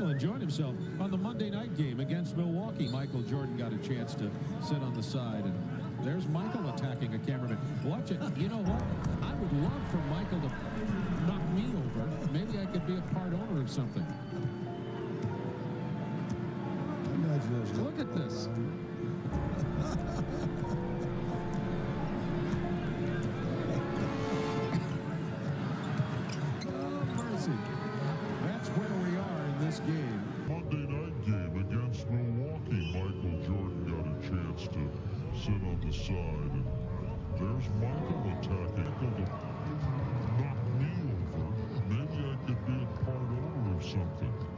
Michael enjoyed himself on the Monday night game against Milwaukee. Michael Jordan got a chance to sit on the side, and there's Michael attacking a cameraman. Watch it. You know what? I would love for Michael to knock me over. Maybe I could be a part owner of something. wants to sit on the side. And there's Michael attacking. gonna Knock me over. Maybe I could be a part owner of something.